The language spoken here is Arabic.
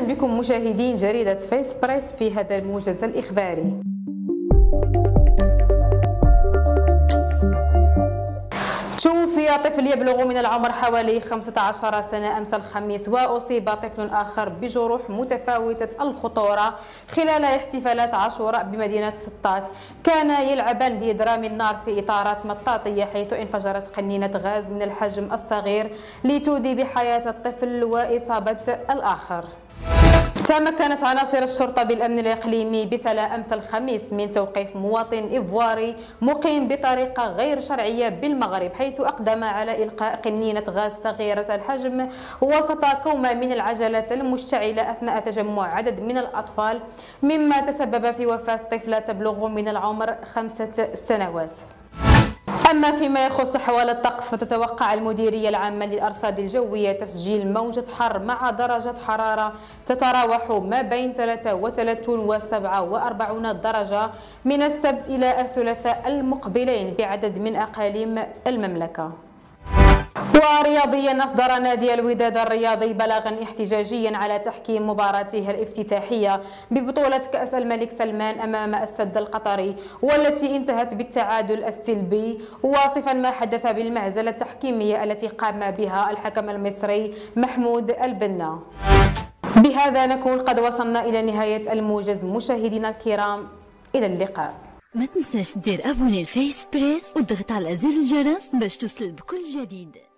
أهلا بكم مشاهدين جريدة فيس بريس في هذا الموجز الإخباري. توفي طفل يبلغ من العمر حوالي 15 سنة أمس الخميس وأصيب طفل آخر بجروح متفاوتة الخطورة خلال احتفالات عاشوراء بمدينة سطات كان يلعبان بإدرام النار في إطارات مطاطية حيث انفجرت قنينة غاز من الحجم الصغير لتودي بحياة الطفل وإصابة الآخر. تمكنت عناصر الشرطة بالأمن الإقليمي بسلا أمس الخميس من توقيف مواطن إيفواري مقيم بطريقة غير شرعية بالمغرب حيث أقدم على إلقاء قنينة غاز صغيرة الحجم وسط كومة من العجلات المشتعلة أثناء تجمع عدد من الأطفال مما تسبب في وفاة طفلة تبلغ من العمر خمسة سنوات. أما فيما يخص حوال الطقس فتتوقع المديرية العامة للأرصاد الجوية تسجيل موجة حر مع درجة حرارة تتراوح ما بين 33 و 47 درجة من السبت إلى الثلاثاء المقبلين بعدد من أقاليم المملكة. ورياضيا أصدر نادي الوداد الرياضي بلاغا احتجاجيا على تحكيم مباراته الافتتاحية ببطولة كأس الملك سلمان أمام السد القطري والتي انتهت بالتعادل السلبي. واصفا ما حدث بالمهزلة التحكيمية التي قام بها الحكم المصري محمود البنا. بهذا نكون قد وصلنا إلى نهاية الموجز. مشاهدينا الكرام إلى اللقاء. ما تنساش دير abonner الفيس بريس وتضغط على زر الجرس باش توصل بكل جديد.